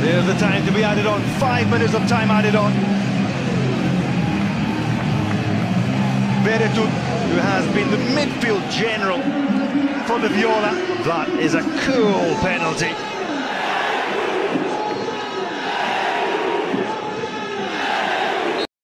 There's the time to be added on. Five minutes of time added on. Veretout, who has been the midfield general for the Viola. That is a cool penalty.